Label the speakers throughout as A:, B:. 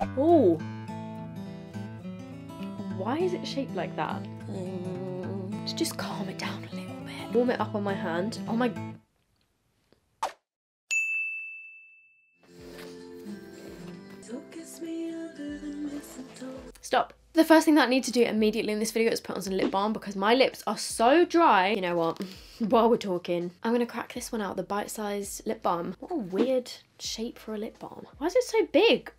A: Oh. Why is it shaped like that? Let's just calm it down a little bit. Warm it up on my hand. Oh my. Stop. The first thing that I need to do immediately in this video is put on some lip balm because my lips are so dry. You know what? While we're talking, I'm gonna crack this one out, the bite-sized lip balm. What a weird shape for a lip balm. Why is it so big?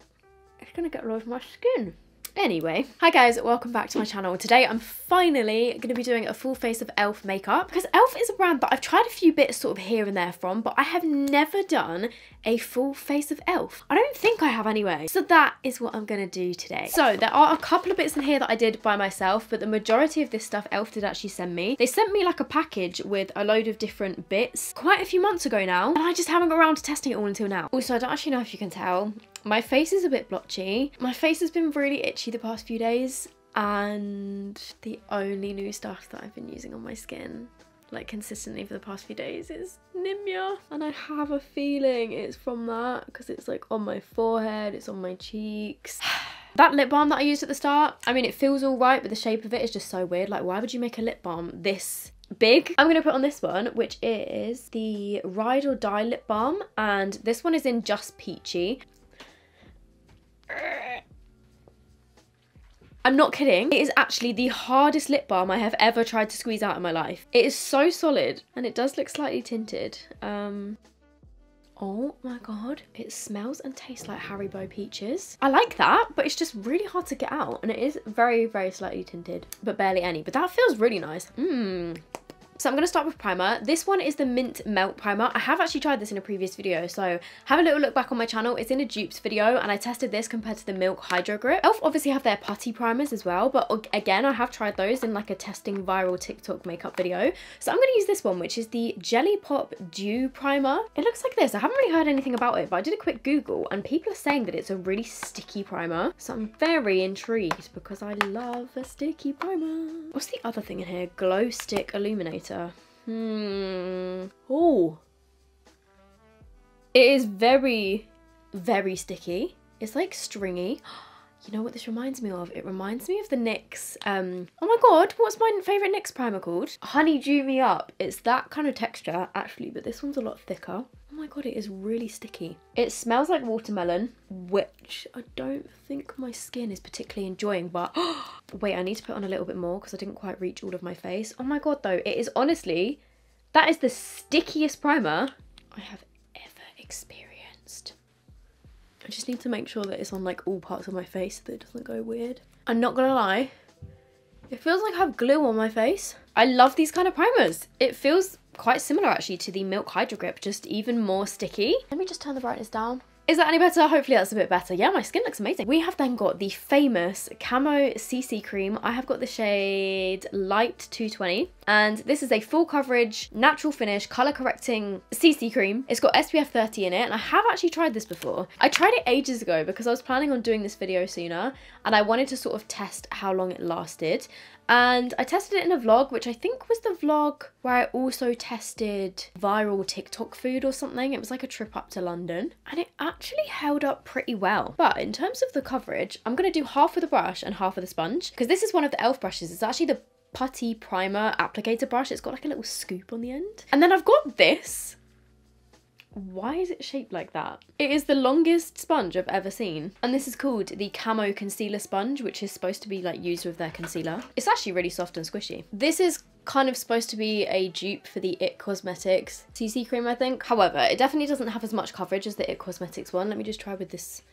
A: It's gonna get all over my skin. Anyway, hi guys, welcome back to my channel. Today I'm finally going to be doing a full face of e.l.f. makeup because e.l.f. is a brand that I've tried a few bits sort of here and there from, but I have never done a full face of e.l.f. I don't think I have anyway. So that is what I'm going to do today. So there are a couple of bits in here that I did by myself, but the majority of this stuff e.l.f. did actually send me. They sent me like a package with a load of different bits quite a few months ago now, and I just haven't got around to testing it all until now. Also, I don't actually know if you can tell, my face is a bit blotchy. My face has been really itchy the past few days and the only new stuff that I've been using on my skin like consistently for the past few days is Nivea and I have a feeling it's from that because it's like on my forehead, it's on my cheeks. that lip balm that I used at the start, I mean it feels all right but the shape of it is just so weird. Like why would you make a lip balm this big. I'm going to put on this one, which is the Ride or Die Lip Balm. And this one is in Just Peachy. I'm not kidding. It is actually the hardest lip balm I have ever tried to squeeze out in my life. It is so solid and it does look slightly tinted. Um, Oh my god, it smells and tastes like Haribo peaches. I like that, but it's just really hard to get out and it is very, very slightly tinted, but barely any. But that feels really nice. Mmm. So I'm going to start with primer. This one is the Mint Melt Primer. I have actually tried this in a previous video, so have a little look back on my channel. It's in a dupes video, and I tested this compared to the Milk Hydro Grip. e.l.f. obviously have their putty primers as well, but again, I have tried those in like a testing viral TikTok makeup video. So I'm going to use this one, which is the Jelly Pop Dew Primer. It looks like this. I haven't really heard anything about it, but I did a quick Google, and people are saying that it's a really sticky primer. So I'm very intrigued because I love a sticky primer. What's the other thing in here? Glow Stick Illuminator. Hmm. Oh. It is very, very sticky. It's like stringy. You know what this reminds me of? It reminds me of the NYX, um, oh my god, what's my favourite NYX primer called? Honey Dew Me Up. It's that kind of texture, actually, but this one's a lot thicker. Oh my god, it is really sticky. It smells like watermelon, which I don't think my skin is particularly enjoying, but wait, I need to put on a little bit more because I didn't quite reach all of my face. Oh my god, though, it is honestly, that is the stickiest primer I have ever experienced. I just need to make sure that it's on like all parts of my face so that it doesn't go weird. I'm not gonna lie, it feels like I have glue on my face. I love these kind of primers. It feels quite similar actually to the Milk Hydro Grip, just even more sticky. Let me just turn the brightness down. Is that any better? Hopefully that's a bit better. Yeah, my skin looks amazing. We have then got the famous Camo CC Cream. I have got the shade Light 220. And this is a full coverage, natural finish, colour correcting CC cream. It's got SPF 30 in it. And I have actually tried this before. I tried it ages ago because I was planning on doing this video sooner. And I wanted to sort of test how long it lasted and I tested it in a vlog, which I think was the vlog where I also tested viral TikTok food or something. It was like a trip up to London, and it actually held up pretty well. But in terms of the coverage, I'm going to do half with the brush and half with the sponge, because this is one of the e.l.f. brushes. It's actually the putty primer applicator brush. It's got like a little scoop on the end. And then I've got this why is it shaped like that? It is the longest sponge I've ever seen. And this is called the Camo Concealer Sponge, which is supposed to be like used with their concealer. It's actually really soft and squishy. This is kind of supposed to be a dupe for the IT Cosmetics CC cream, I think. However, it definitely doesn't have as much coverage as the IT Cosmetics one. Let me just try with this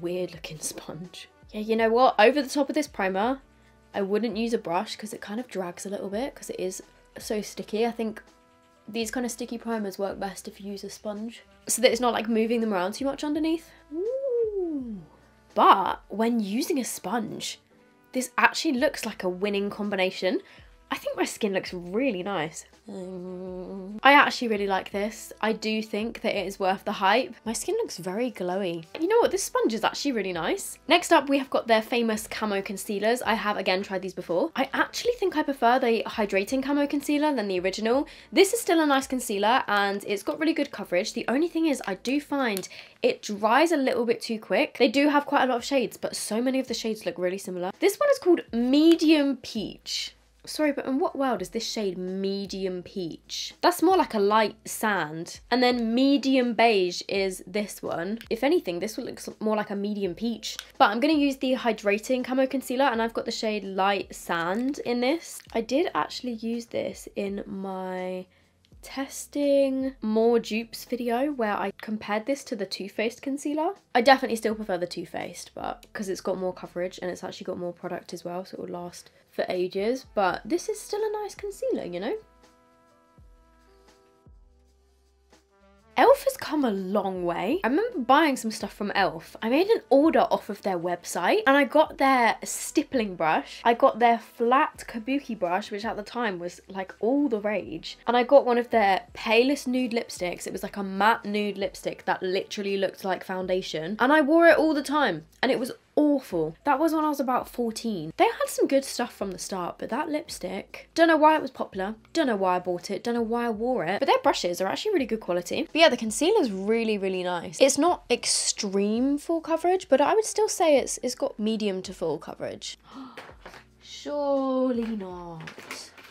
A: weird looking sponge. Yeah, you know what? Over the top of this primer, I wouldn't use a brush because it kind of drags a little bit because it is so sticky. I think these kind of sticky primers work best if you use a sponge so that it's not like moving them around too much underneath. Ooh. But when using a sponge, this actually looks like a winning combination. I think my skin looks really nice. Mm. I actually really like this. I do think that it is worth the hype. My skin looks very glowy. You know what? This sponge is actually really nice. Next up, we have got their famous camo concealers. I have, again, tried these before. I actually think I prefer the hydrating camo concealer than the original. This is still a nice concealer and it's got really good coverage. The only thing is I do find it dries a little bit too quick. They do have quite a lot of shades, but so many of the shades look really similar. This one is called Medium Peach. Sorry, but in what world is this shade medium peach? That's more like a light sand. And then medium beige is this one. If anything, this one looks more like a medium peach. But I'm to use the hydrating camo concealer and I've got the shade light sand in this. I did actually use this in my testing more dupes video where I compared this to the Too Faced concealer. I definitely still prefer the Too Faced, but because it's got more coverage and it's actually got more product as well, so it will last for ages. But this is still a nice concealer, you know? e.l.f. has come a long way. I remember buying some stuff from e.l.f. I made an order off of their website and I got their stippling brush. I got their flat kabuki brush, which at the time was like all the rage. And I got one of their palest nude lipsticks. It was like a matte nude lipstick that literally looked like foundation. And I wore it all the time. And it was awful. That was when I was about 14. They had some good stuff from the start, but that lipstick, don't know why it was popular, don't know why I bought it, don't know why I wore it, but their brushes are actually really good quality. But yeah, the concealer's really, really nice. It's not extreme full coverage, but I would still say it's it's got medium to full coverage. Surely not.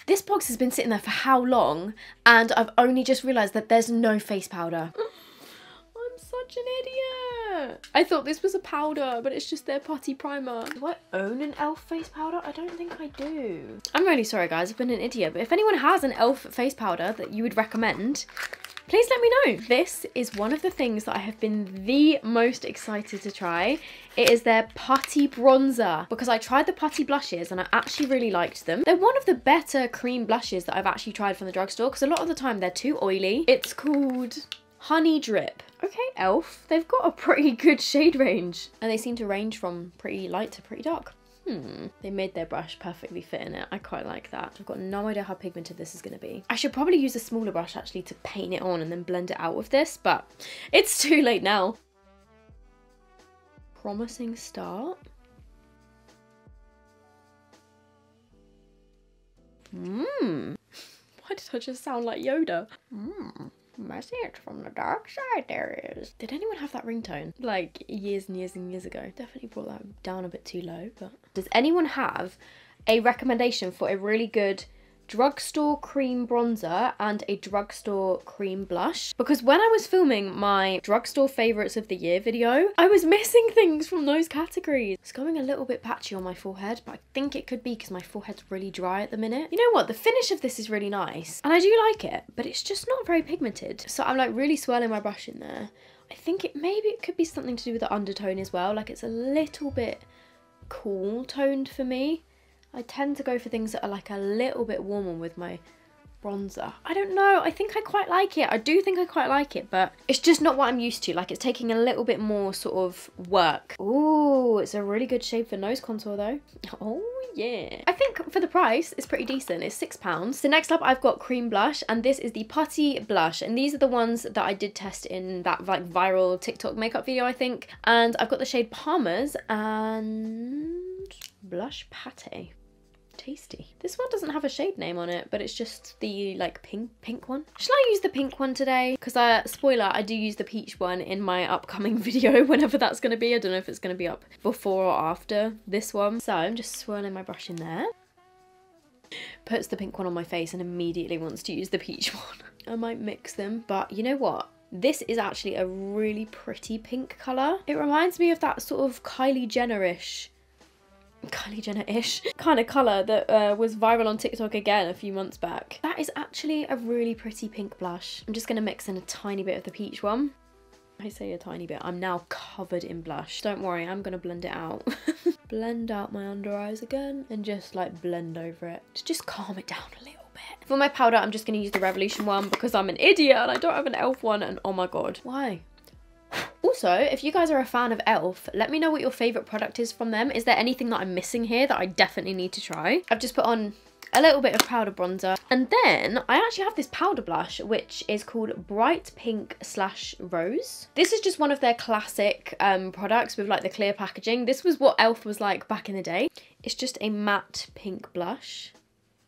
A: This box has been sitting there for how long? And I've only just realised that there's no face powder. I'm such an idiot. I thought this was a powder, but it's just their putty primer. Do I own an e.l.f. face powder? I don't think I do. I'm really sorry, guys. I've been an idiot. But if anyone has an e.l.f. face powder that you would recommend, please let me know. This is one of the things that I have been the most excited to try. It is their putty bronzer because I tried the putty blushes and I actually really liked them. They're one of the better cream blushes that I've actually tried from the drugstore because a lot of the time they're too oily. It's called Honey Drip. Okay, e.l.f. They've got a pretty good shade range. And they seem to range from pretty light to pretty dark. Hmm, they made their brush perfectly fit in it. I quite like that. I've got no idea how pigmented this is going to be. I should probably use a smaller brush actually to paint it on and then blend it out with this, but it's too late now. Promising start. Mmm. Why did I just sound like Yoda? Mmm. Message from the dark side there is. Did anyone have that ringtone? Like years and years and years ago. Definitely brought that down a bit too low, but. Does anyone have a recommendation for a really good drugstore cream bronzer and a drugstore cream blush because when I was filming my drugstore favourites of the year video I was missing things from those categories. It's going a little bit patchy on my forehead but I think it could be because my forehead's really dry at the minute. You know what the finish of this is really nice and I do like it but it's just not very pigmented so I'm like really swirling my brush in there. I think it maybe it could be something to do with the undertone as well like it's a little bit cool toned for me I tend to go for things that are like a little bit warmer with my bronzer. I don't know, I think I quite like it. I do think I quite like it, but it's just not what I'm used to. Like it's taking a little bit more sort of work. Ooh, it's a really good shade for nose contour though. Oh yeah. I think for the price, it's pretty decent. It's six pounds. So next up, I've got cream blush and this is the Putty blush. And these are the ones that I did test in that like viral TikTok makeup video, I think. And I've got the shade Palmer's and blush pate tasty. This one doesn't have a shade name on it, but it's just the like pink pink one. Shall I use the pink one today? Because uh, spoiler, I do use the peach one in my upcoming video, whenever that's going to be. I don't know if it's going to be up before or after this one. So I'm just swirling my brush in there. Puts the pink one on my face and immediately wants to use the peach one. I might mix them, but you know what? This is actually a really pretty pink colour. It reminds me of that sort of Kylie Jenner-ish Kylie Jenner-ish kind of colour that uh, was viral on TikTok again a few months back. That is actually a really pretty pink blush. I'm just going to mix in a tiny bit of the peach one. I say a tiny bit, I'm now covered in blush. Don't worry, I'm gonna blend it out. blend out my under eyes again and just like blend over it. To just calm it down a little bit. For my powder, I'm just gonna use the Revolution one because I'm an idiot and I don't have an e.l.f. one and oh my god. Why? Also, if you guys are a fan of e.l.f., let me know what your favourite product is from them. Is there anything that I'm missing here that I definitely need to try? I've just put on a little bit of powder bronzer. And then I actually have this powder blush, which is called Bright Pink slash Rose. This is just one of their classic um, products with like the clear packaging. This was what e.l.f. was like back in the day. It's just a matte pink blush.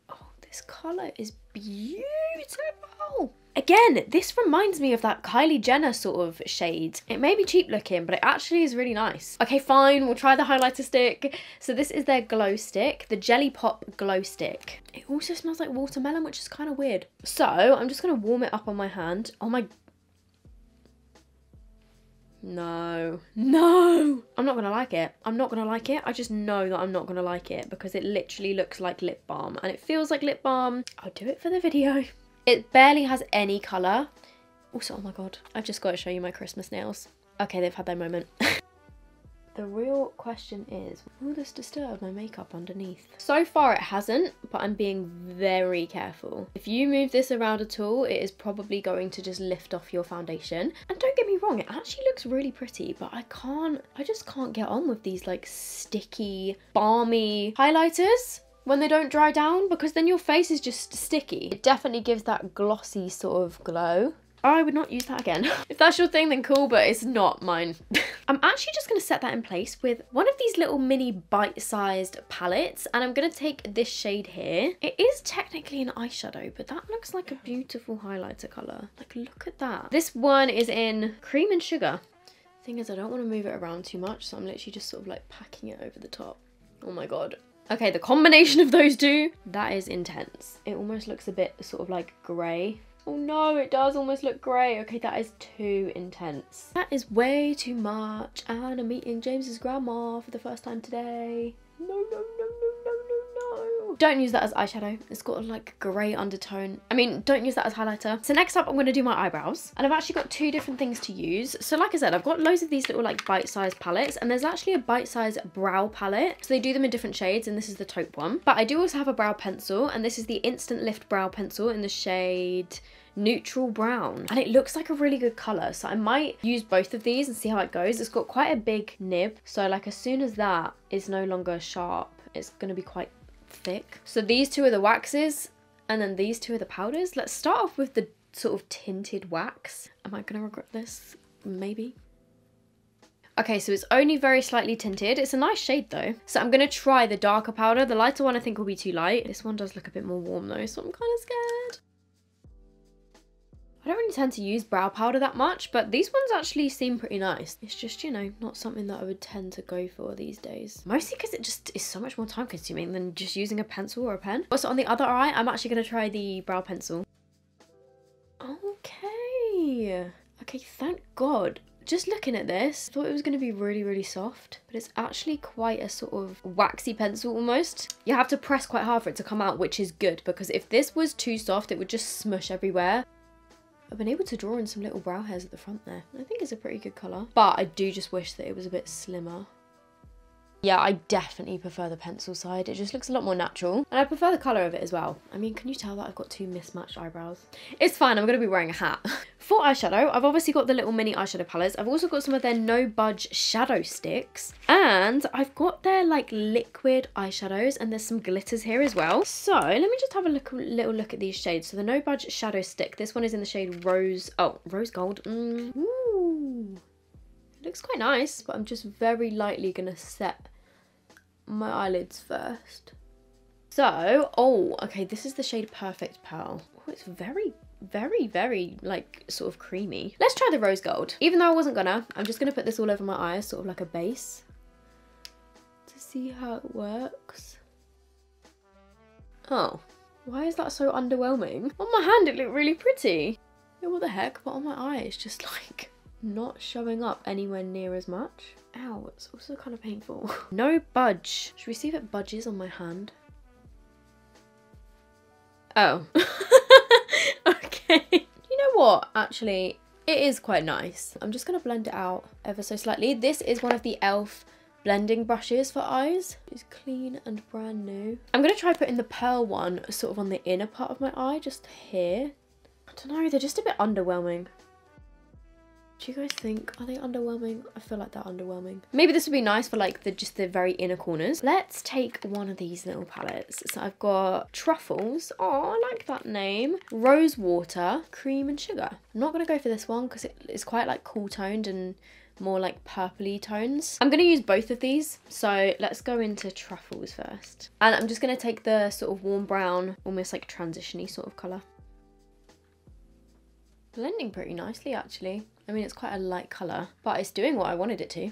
A: Oh, this colour is beautiful. Again, this reminds me of that Kylie Jenner sort of shade. It may be cheap looking, but it actually is really nice. Okay, fine, we'll try the highlighter stick. So this is their glow stick, the Jelly Pop glow stick. It also smells like watermelon, which is kind of weird. So I'm just gonna warm it up on my hand. Oh my no, no. I'm not gonna like it. I'm not gonna like it. I just know that I'm not gonna like it because it literally looks like lip balm and it feels like lip balm. I'll do it for the video. It barely has any colour. Also, oh my god, I've just got to show you my Christmas nails. Okay, they've had their moment. the real question is, will this disturb my makeup underneath? So far it hasn't, but I'm being very careful. If you move this around at all, it is probably going to just lift off your foundation. And don't get me wrong, it actually looks really pretty, but I can't, I just can't get on with these like sticky, balmy highlighters when they don't dry down because then your face is just sticky. It definitely gives that glossy sort of glow. I would not use that again. if that's your thing, then cool, but it's not mine. I'm actually just going to set that in place with one of these little mini bite-sized palettes, and I'm going to take this shade here. It is technically an eyeshadow, but that looks like a beautiful highlighter colour. Like, look at that. This one is in Cream and Sugar. Thing is, I don't want to move it around too much, so I'm literally just sort of like packing it over the top. Oh my god. Okay, the combination of those two, that is intense. It almost looks a bit sort of like grey. Oh no, it does almost look grey. Okay, that is too intense. That is way too much. And I'm meeting James's grandma for the first time today. No, no, no, no. Don't use that as eyeshadow. It's got a like grey undertone. I mean, don't use that as highlighter. So next up, I'm going to do my eyebrows. And I've actually got two different things to use. So like I said, I've got loads of these little like bite-sized palettes. And there's actually a bite-sized brow palette. So they do them in different shades. And this is the taupe one. But I do also have a brow pencil. And this is the Instant Lift Brow Pencil in the shade neutral brown and it looks like a really good color so I might use both of these and see how it goes it's got quite a big nib so like as soon as that is no longer sharp it's going to be quite thick so these two are the waxes and then these two are the powders let's start off with the sort of tinted wax am I to regret this maybe Okay, so it's only very slightly tinted. It's a nice shade though. So I'm to try the darker powder. The lighter one I think will be too light. This one does look a bit more warm though, so I'm kind of scared. I don't really tend to use brow powder that much, but these ones actually seem pretty nice. It's just, you know, not something that I would tend to go for these days. Mostly because it just is so much more time consuming than just using a pencil or a pen. Also on the other eye, I'm actually going to try the brow pencil. Okay. Okay, thank God. Just looking at this, I thought it was going to be really, really soft, but it's actually quite a sort of waxy pencil almost. You have to press quite hard for it to come out, which is good because if this was too soft, it would just smush everywhere. I've been able to draw in some little brow hairs at the front there. I think it's a pretty good colour. But I do just wish that it was a bit slimmer. Yeah, I definitely prefer the pencil side. It just looks a lot more natural. And I prefer the colour of it as well. I mean, can you tell that I've got two mismatched eyebrows? It's fine, I'm going to be wearing a hat. For eyeshadow, I've obviously got the little mini eyeshadow palettes. I've also got some of their No Budge shadow sticks. And I've got their like liquid eyeshadows and there's some glitters here as well. So let me just have a look, little look at these shades. So the No Budge shadow stick, this one is in the shade Rose, oh, Rose Gold. Mm. Ooh. Looks quite nice, but I'm just very lightly going to set my eyelids first. So, oh, okay, this is the shade Perfect Pearl. Oh, it's very, very, very, like, sort of creamy. Let's try the Rose Gold. Even though I wasn't gonna, I'm just gonna put this all over my eyes, sort of like a base. To see how it works. Oh, why is that so underwhelming? On my hand, it looked really pretty. Yeah, what the heck? But on my eye, it's just like not showing up anywhere near as much. Ow, it's also kind of painful. no budge. Should we see if it budges on my hand? Oh. okay. You know what? Actually, it is quite nice. I'm just to blend it out ever so slightly. This is one of the e.l.f. blending brushes for eyes. It's clean and brand new. I'm to try putting the pearl one sort of on the inner part of my eye, just here. I don't know, they're just a bit underwhelming. Do you guys think, are they underwhelming? I feel like they're underwhelming. Maybe this would be nice for like the just the very inner corners. Let's take one of these little palettes. So I've got Truffles. Oh, I like that name. Rose Water, Cream and Sugar. I'm not to go for this one because it is quite like cool toned and more like purpley tones. I'm to use both of these. So let's go into Truffles first. And I'm just to take the sort of warm brown, almost like transitiony sort of colour blending pretty nicely actually. I mean, it's quite a light colour, but it's doing what I wanted it to.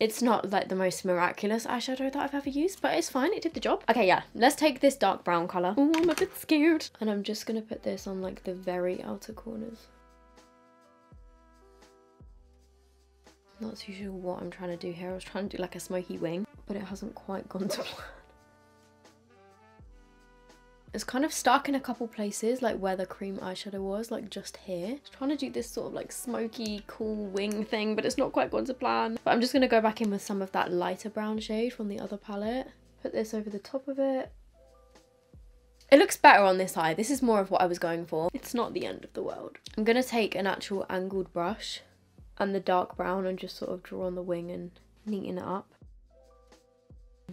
A: It's not like the most miraculous eyeshadow that I've ever used, but it's fine, it did the job. Okay, yeah, let's take this dark brown colour. Oh, I'm a bit scared. And I'm just gonna put this on like the very outer corners. Not too sure what I'm trying to do here. I was trying to do like a smoky wing, but it hasn't quite gone to plan. It's kind of stuck in a couple places, like where the cream eyeshadow was, like just here. trying to do this sort of like smoky, cool wing thing, but it's not quite gone to plan. But I'm just going to go back in with some of that lighter brown shade from the other palette. Put this over the top of it. It looks better on this eye. This is more of what I was going for. It's not the end of the world. I'm going to take an actual angled brush and the dark brown and just sort of draw on the wing and neaten it up.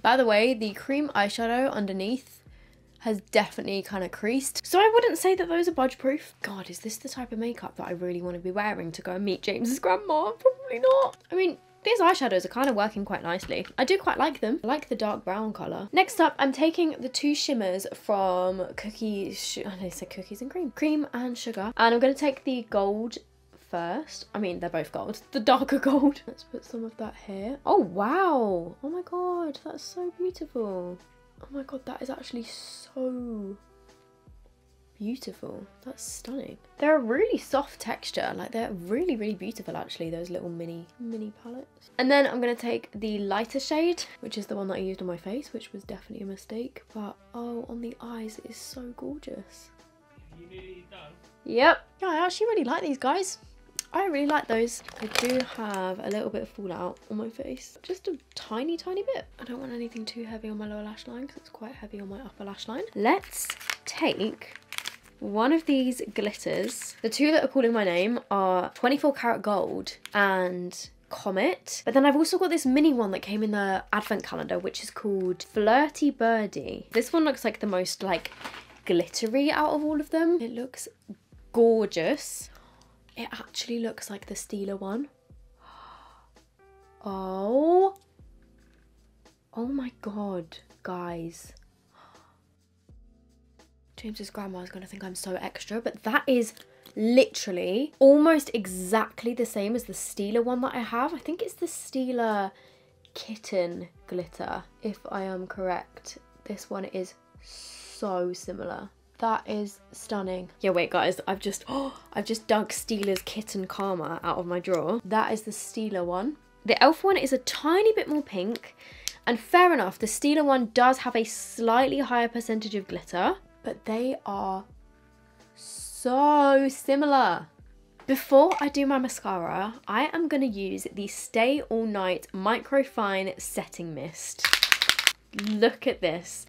A: By the way, the cream eyeshadow underneath has definitely kind of creased. So I wouldn't say that those are budge proof. God, is this the type of makeup that I really want to be wearing to go and meet James's grandma? Probably not. I mean, these eyeshadows are kind of working quite nicely. I do quite like them. I like the dark brown colour. Next up, I'm taking the two shimmers from Cookies, I said cookies and cream. Cream and sugar. And I'm going to take the gold first. I mean, they're both gold. The darker gold. Let's put some of that here. Oh, wow. Oh my god, that's so beautiful. Oh my god, that is actually so beautiful. That's stunning. They're a really soft texture. Like they're really, really beautiful actually, those little mini, mini palettes. And then I'm going to take the lighter shade, which is the one that I used on my face, which was definitely a mistake. But oh, on the eyes, it is so gorgeous. You nearly done? Yep. Yeah, I actually really like these guys. I really like those. I do have a little bit of fallout on my face. Just a tiny, tiny bit. I don't want anything too heavy on my lower lash line because it's quite heavy on my upper lash line. Let's take one of these glitters. The two that are calling my name are 24 karat gold and Comet. But then I've also got this mini one that came in the advent calendar, which is called Flirty Birdie. This one looks like the most like glittery out of all of them. It looks gorgeous. It actually looks like the Stila one. Oh. Oh my god, guys. James's grandma is going to think I'm so extra, but that is literally almost exactly the same as the Stila one that I have. I think it's the Stila kitten glitter, if I am correct. This one is so similar. That is stunning. Yeah, wait guys, I've just, oh, I've just dug Stila's Kitten Karma out of my drawer. That is the Stila one. The e.l.f. one is a tiny bit more pink. And fair enough, the Stila one does have a slightly higher percentage of glitter, but they are so similar. Before I do my mascara, I am going to use the Stay All Night Micro Fine Setting Mist. Look at this.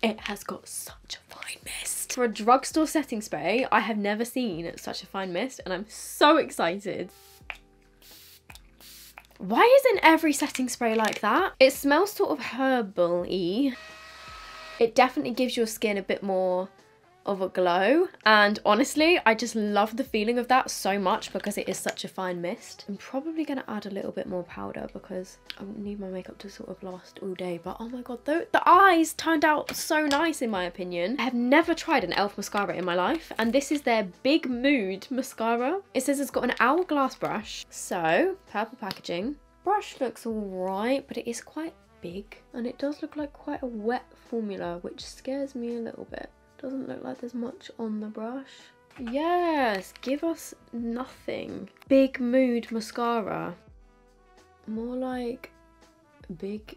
A: It has got such a fine mist. For a drugstore setting spray, I have never seen such a fine mist and I'm so excited. Why isn't every setting spray like that? It smells sort of herbal-y. It definitely gives your skin a bit more of a glow and honestly I just love the feeling of that so much because it is such a fine mist. I'm probably going to add a little bit more powder because I need my makeup to sort of last all day but oh my god the, the eyes turned out so nice in my opinion. I have never tried an e.l.f. mascara in my life and this is their Big Mood mascara. It says it's got an hourglass brush so purple packaging. Brush looks alright but it is quite big and it does look like quite a wet formula which scares me a little bit. Doesn't look like there's much on the brush. Yes, give us nothing. Big Mood Mascara. More like big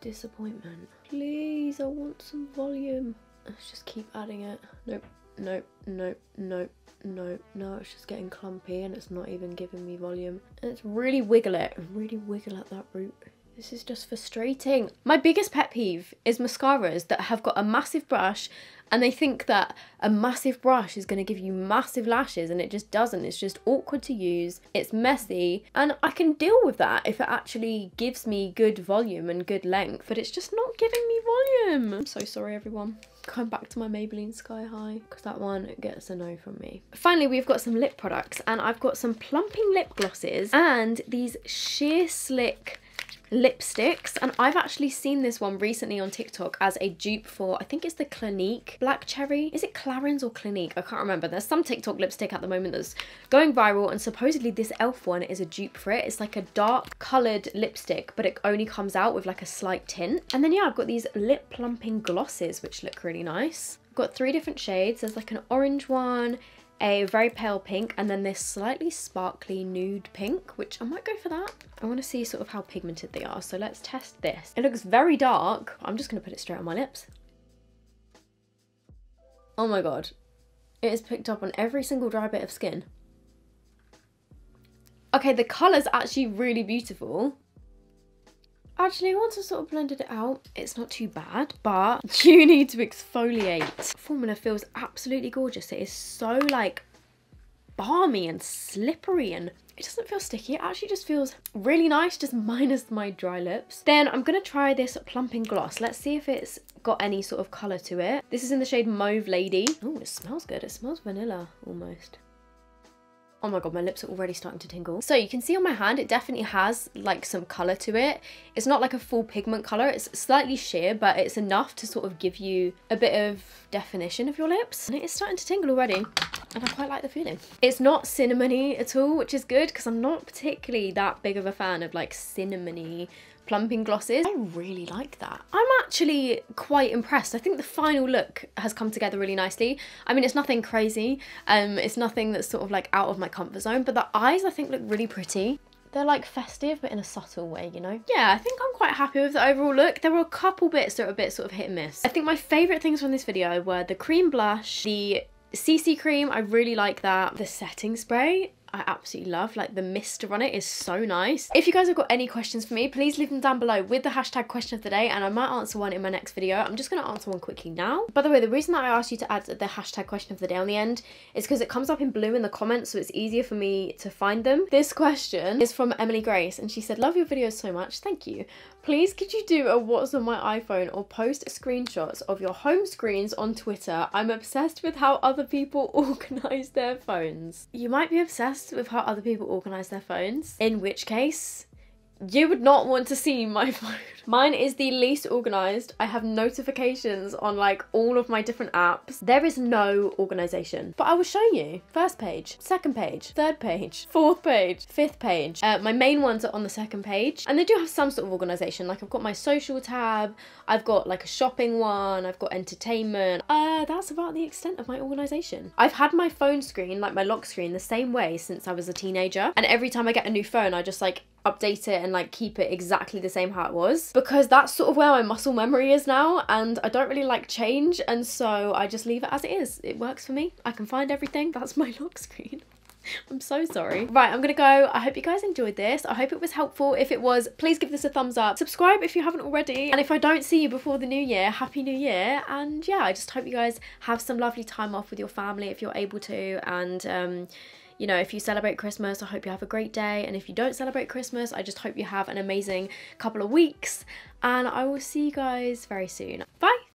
A: disappointment. Please, I want some volume. Let's just keep adding it. Nope, nope, nope, nope, nope. No, it's just getting clumpy and it's not even giving me volume. And it's really wiggle it. Really wiggle at that root. This is just frustrating. My biggest pet peeve is mascaras that have got a massive brush and they think that a massive brush is going to give you massive lashes and it just doesn't. It's just awkward to use, it's messy, and I can deal with that if it actually gives me good volume and good length, but it's just not giving me volume. I'm so sorry, everyone. Going back to my Maybelline Sky High because that one gets a no from me. Finally, we've got some lip products and I've got some plumping lip glosses and these sheer slick lipsticks and I've actually seen this one recently on TikTok as a dupe for I think it's the Clinique Black Cherry. Is it Clarins or Clinique? I can't remember. There's some TikTok lipstick at the moment that's going viral and supposedly this elf one is a dupe for it. It's like a dark coloured lipstick but it only comes out with like a slight tint. And then yeah I've got these lip plumping glosses which look really nice. I've got three different shades. There's like an orange one a very pale pink and then this slightly sparkly nude pink which I might go for that. I want to see sort of how pigmented they are so let's test this. It looks very dark. I'm just going to put it straight on my lips. Oh my god. It is picked up on every single dry bit of skin. Okay, the colour's actually really beautiful. Actually, once I've sort of blended it out, it's not too bad, but you need to exfoliate. Formula feels absolutely gorgeous. It is so like balmy and slippery and it doesn't feel sticky. It actually just feels really nice, just minus my dry lips. Then I'm to try this plumping gloss. Let's see if it's got any sort of colour to it. This is in the shade Mauve Lady. Oh, it smells good. It smells vanilla almost. Oh my god, my lips are already starting to tingle. So you can see on my hand, it definitely has like some colour to it. It's not like a full pigment colour, it's slightly sheer, but it's enough to sort of give you a bit of definition of your lips. And it is starting to tingle already, and I quite like the feeling. It's not cinnamony at all, which is good, because I'm not particularly that big of a fan of like cinnamony plumping glosses. I really like that. I'm actually quite impressed. I think the final look has come together really nicely. I mean, it's nothing crazy. Um, It's nothing that's sort of like out of my comfort zone, but the eyes I think look really pretty. They're like festive, but in a subtle way, you know? Yeah, I think I'm quite happy with the overall look. There were a couple bits that were a bit sort of hit and miss. I think my favourite things from this video were the cream blush, the CC cream, I really like that. The setting spray, I absolutely love. Like the mister on it is so nice. If you guys have got any questions for me, please leave them down below with the hashtag question of the day and I might answer one in my next video. I'm just going to answer one quickly now. By the way, the reason that I asked you to add the hashtag question of the day on the end is because it comes up in blue in the comments so it's easier for me to find them. This question is from Emily Grace and she said, love your videos so much. Thank you. Please could you do a what's on my iPhone or post screenshots of your home screens on Twitter? I'm obsessed with how other people organise their phones. You might be obsessed with how other people organise their phones, in which case you would not want to see my phone. Mine is the least organised. I have notifications on like all of my different apps. There is no organisation. But I will show you. First page, second page, third page, fourth page, fifth page. Uh, my main ones are on the second page. And they do have some sort of organisation. Like I've got my social tab, I've got like a shopping one, I've got entertainment. Uh, that's about the extent of my organisation. I've had my phone screen, like my lock screen, the same way since I was a teenager. And every time I get a new phone, I just like update it and like keep it exactly the same how it was because that's sort of where my muscle memory is now and I don't really like change and so I just leave it as it is. It works for me. I can find everything. That's my lock screen. I'm so sorry. Right, I'm gonna go. I hope you guys enjoyed this. I hope it was helpful. If it was, please give this a thumbs up. Subscribe if you haven't already. And if I don't see you before the new year, happy new year. And yeah, I just hope you guys have some lovely time off with your family if you're able to. And um, you know, if you celebrate Christmas, I hope you have a great day. And if you don't celebrate Christmas, I just hope you have an amazing couple of weeks. And I will see you guys very soon. Bye!